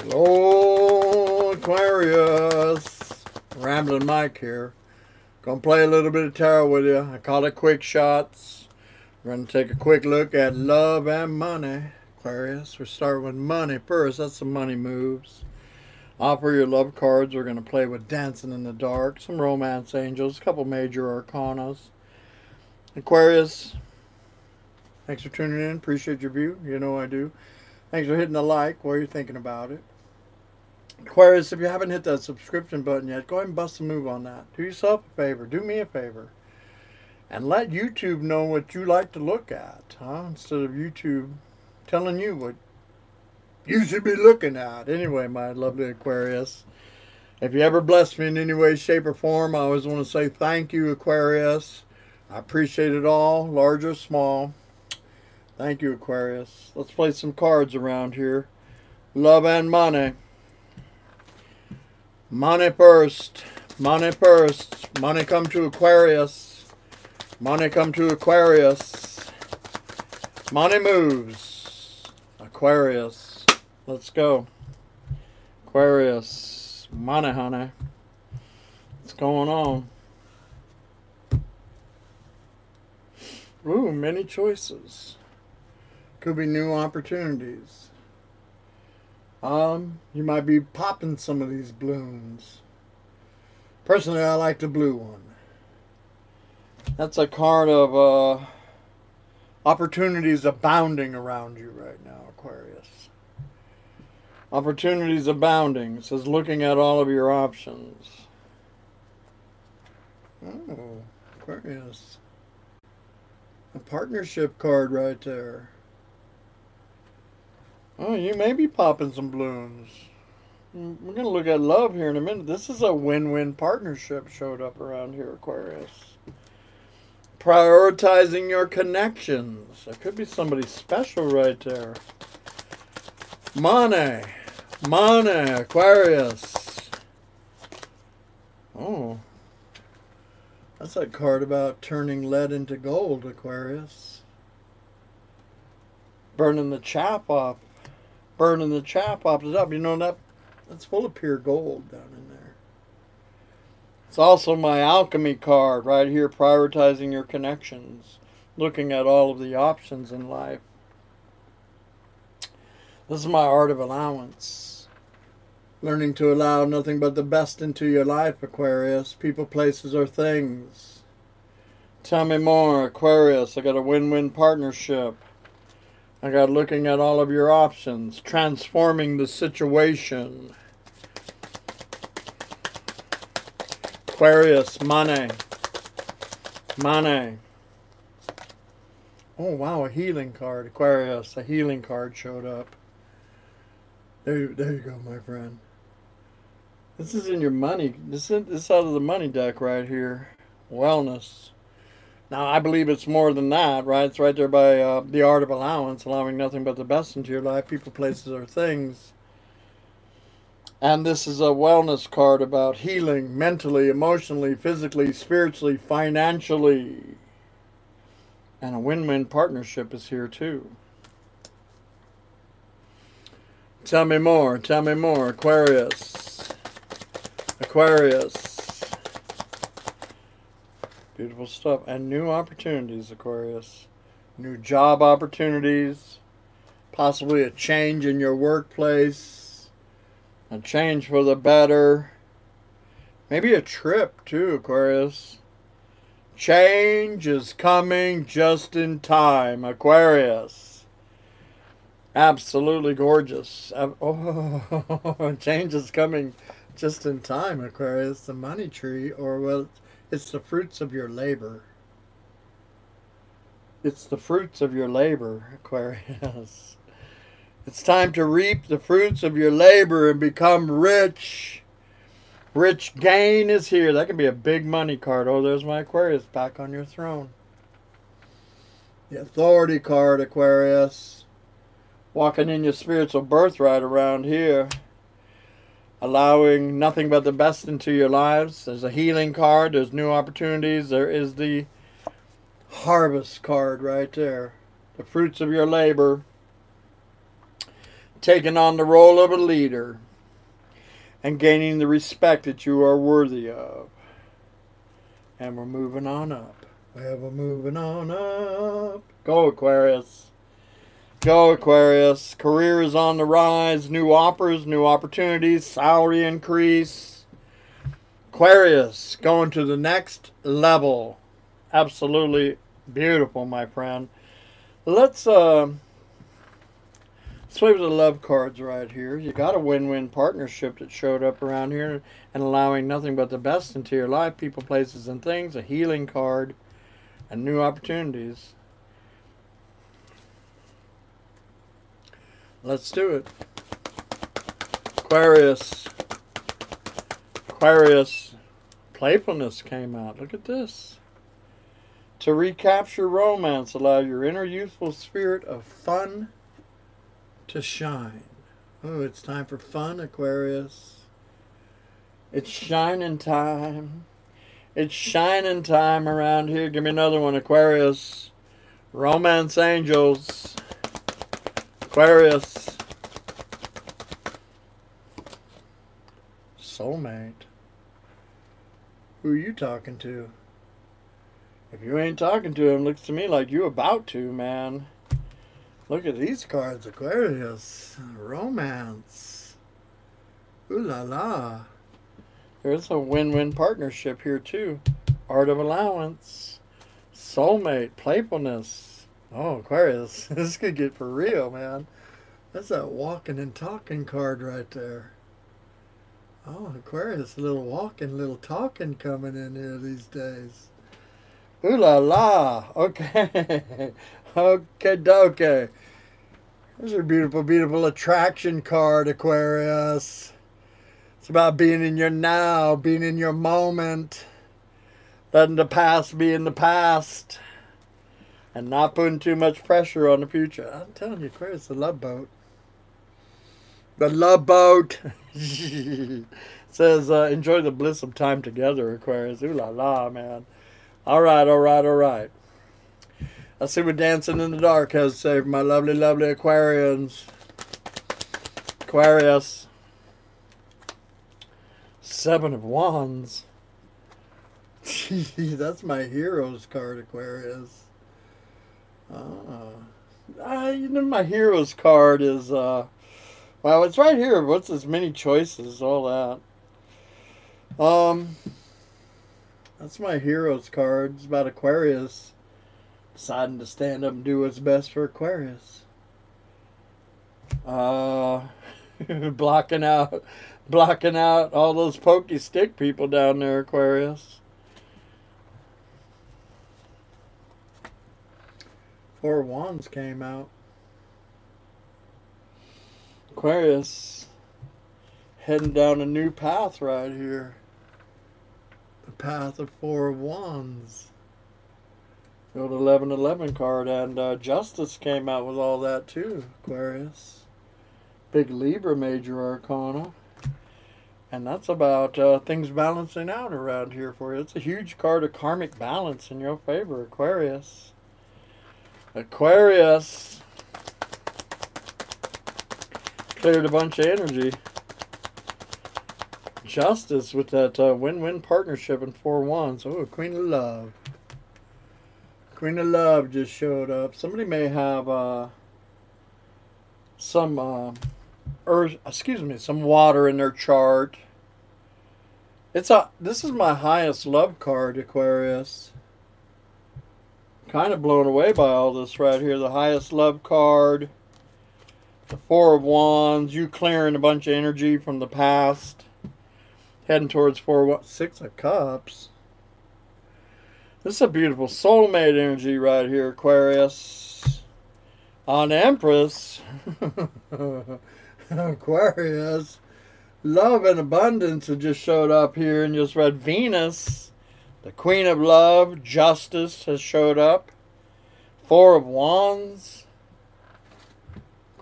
Hello, Aquarius. Ramblin Mike here. Gonna play a little bit of tarot with you. I call it quick shots. We're gonna take a quick look at love and money. Aquarius, we're starting with money first. That's some money moves. Offer your love cards. We're gonna play with dancing in the dark, some romance angels, a couple major arcanas. Aquarius, thanks for tuning in. Appreciate your view. You know I do. Thanks for hitting the like while you're thinking about it. Aquarius, if you haven't hit that subscription button yet, go ahead and bust a move on that. Do yourself a favor. Do me a favor. And let YouTube know what you like to look at, huh? Instead of YouTube telling you what you should be looking at. Anyway, my lovely Aquarius, if you ever bless me in any way, shape, or form, I always want to say thank you, Aquarius. I appreciate it all, large or small. Thank you, Aquarius. Let's play some cards around here. Love and money. Money first. Money first. Money come to Aquarius. Money come to Aquarius. Money moves. Aquarius. Let's go. Aquarius. Money, honey. What's going on? Ooh, many choices. Could be new opportunities. Um, you might be popping some of these balloons. Personally, I like the blue one. That's a card of uh, opportunities abounding around you right now, Aquarius. Opportunities abounding. It says looking at all of your options. Oh, Aquarius. A partnership card right there. Oh, you may be popping some balloons. We're going to look at love here in a minute. This is a win-win partnership showed up around here, Aquarius. Prioritizing your connections. There could be somebody special right there. Money. Money, Aquarius. Oh. That's that card about turning lead into gold, Aquarius. Burning the chap off burning the chap off the top. You know that that's full of pure gold down in there. It's also my alchemy card right here, prioritizing your connections, looking at all of the options in life. This is my art of allowance. Learning to allow nothing but the best into your life, Aquarius. People, places, or things. Tell me more, Aquarius. I got a win-win partnership. I got looking at all of your options, transforming the situation. Aquarius, money. Money. Oh, wow, a healing card. Aquarius, a healing card showed up. There, you- there you go, my friend. This is in your money. This is, this is out of the money deck right here. Wellness. Now, I believe it's more than that, right? It's right there by uh, the art of allowance, allowing nothing but the best into your life, people, places, or things. And this is a wellness card about healing mentally, emotionally, physically, spiritually, financially. And a win win partnership is here too. Tell me more, tell me more, Aquarius. Aquarius. Beautiful stuff. And new opportunities, Aquarius. New job opportunities. Possibly a change in your workplace. A change for the better. Maybe a trip, too, Aquarius. Change is coming just in time, Aquarius. Absolutely gorgeous. Oh, change is coming just in time, Aquarius. The money tree, or well, it's the fruits of your labor. It's the fruits of your labor, Aquarius. It's time to reap the fruits of your labor and become rich. Rich gain is here. That could be a big money card. Oh, there's my Aquarius back on your throne. The authority card, Aquarius. Walking in your spiritual birthright around here allowing nothing but the best into your lives. There's a healing card, there's new opportunities, there is the harvest card right there. The fruits of your labor. taking on the role of a leader and gaining the respect that you are worthy of. And we're moving on up. We're moving on up. Go, Aquarius. Go, Aquarius. Career is on the rise. New offers, new opportunities, salary increase. Aquarius going to the next level. Absolutely beautiful, my friend. Let's uh, let's with the love cards right here. You got a win-win partnership that showed up around here and allowing nothing but the best into your life, people, places, and things. A healing card and new opportunities. Let's do it. Aquarius. Aquarius. Playfulness came out. Look at this. To recapture romance, allow your inner youthful spirit of fun to shine. Oh, it's time for fun, Aquarius. It's shining time. It's shining time around here. Give me another one, Aquarius. Romance Angels. Aquarius. Soulmate. Who are you talking to? If you ain't talking to him, looks to me like you about to, man. Look at these cards, Aquarius. Romance. Ooh la la. There's a win-win partnership here too. Art of allowance. Soulmate. Playfulness. Oh, Aquarius. this could get for real, man. That's that walking and talking card right there. Oh, Aquarius, a little walking, little talking coming in here these days. Ooh la la. Okay. okay, doke. There's a beautiful, beautiful attraction card, Aquarius. It's about being in your now, being in your moment, letting the past be in the past, and not putting too much pressure on the future. I'm telling you, Aquarius, the love boat. The love boat says, uh, enjoy the bliss of time together, Aquarius. Ooh la la, man. All right, all right, all right. I see we're Dancing in the Dark has saved my lovely, lovely Aquarians. Aquarius. Seven of Wands. That's my heroes card, Aquarius. Ah. Uh, you know, my heroes card is, uh, well, it's right here. What's as many choices, all that. Um, that's my heroes card. It's about Aquarius deciding to stand up and do what's best for Aquarius. Uh, blocking out, blocking out all those pokey stick people down there, Aquarius. Four Wands came out. Aquarius heading down a new path right here the path of four of wands. Go to 1111 card, and uh, Justice came out with all that too, Aquarius. Big Libra Major Arcana. And that's about uh, things balancing out around here for you. It's a huge card of karmic balance in your favor, Aquarius. Aquarius. Cleared a bunch of energy justice with that uh, win-win partnership in four. Oh, Queen of Love. Queen of Love just showed up. Somebody may have uh, some uh, earth, excuse me, some water in their chart. It's a. This is my highest love card, Aquarius. Kind of blown away by all this right here. The highest love card. The Four of Wands. You clearing a bunch of energy from the past. Heading towards four what six of cups. This is a beautiful soulmate energy right here aquarius. On empress. Aquarius. Love and abundance have just showed up here and just read venus. The queen of love justice has showed up. Four of wands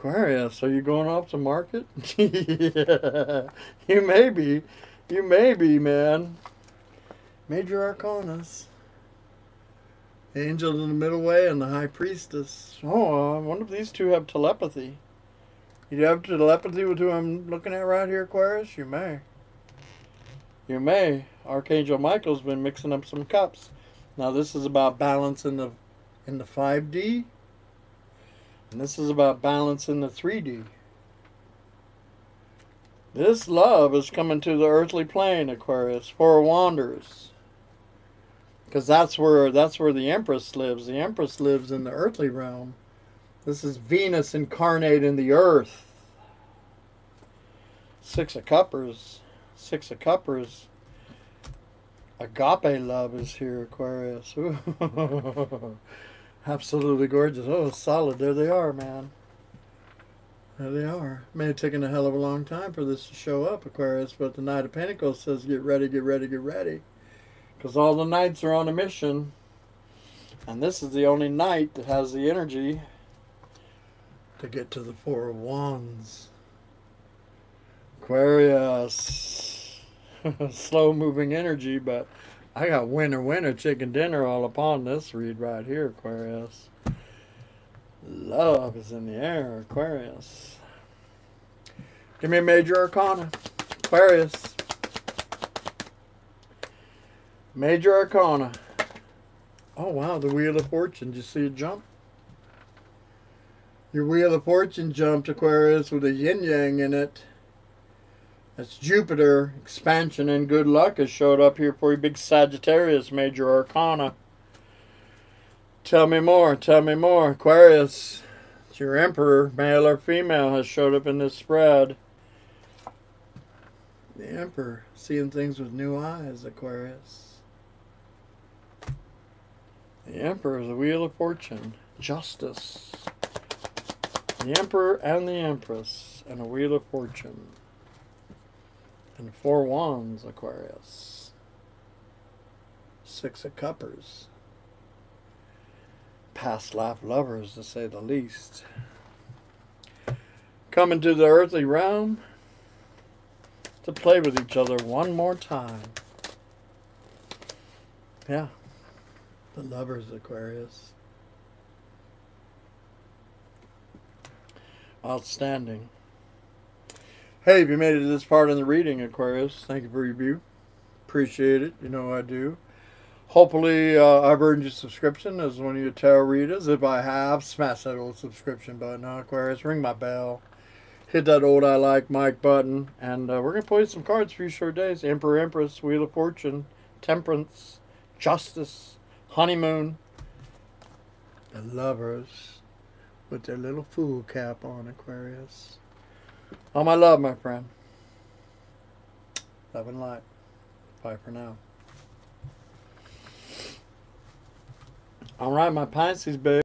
aquarius are you going off the market yeah, you may be you may be, man. Major Arcanas. Angel in the middle way and the High Priestess. Oh, I wonder if these two have telepathy. You have telepathy with who I'm looking at right here, Aquarius? You may. You may. Archangel Michael's been mixing up some cups. Now this is about balance in the in the 5D. And this is about balance in the 3D. This love is coming to the earthly plane, Aquarius, for wanderers. Because that's where that's where the Empress lives. The Empress lives in the earthly realm. This is Venus incarnate in the earth. Six of Cuppers. Six of Cuppers. Agape love is here, Aquarius. Absolutely gorgeous. Oh, solid. There they are, man. There they are. May have taken a hell of a long time for this to show up, Aquarius, but the Knight of Pentacles says get ready, get ready, get ready. Because all the knights are on a mission. And this is the only knight that has the energy to get to the Four of Wands. Aquarius. Slow moving energy, but I got winner, winner, chicken dinner all upon this read right here, Aquarius. Love is in the air, Aquarius. Give me a major arcana. Aquarius. Major Arcana. Oh, wow, the Wheel of Fortune. Did you see it jump? Your Wheel of Fortune jumped, Aquarius, with a yin-yang in it. That's Jupiter. Expansion and good luck has showed up here for you. Big Sagittarius, Major Arcana. Tell me more. Tell me more. Aquarius. It's your Emperor, male or female, has showed up in this spread. The Emperor. Seeing things with new eyes, Aquarius. The Emperor, is the Wheel of Fortune, Justice. The Emperor and the Empress, and a Wheel of Fortune. And Four Wands, Aquarius. Six of Cuppers. Past life lovers, to say the least. Coming to the earthly realm to play with each other one more time. Yeah. The lovers, Aquarius. Outstanding. Hey, if you made it to this part in the reading, Aquarius, thank you for your view. Appreciate it. You know I do. Hopefully, uh, I've earned your subscription as one of your tarot readers. If I have, smash that old subscription button, huh, Aquarius. Ring my bell. Hit that old I like Mike button. And uh, we're going to play some cards for you short days. Emperor, Empress, Wheel of Fortune, Temperance, Justice, honeymoon. The lovers with their little fool cap on, Aquarius. All my love, my friend. Love and light. Bye for now. All right, my Pisces, baby.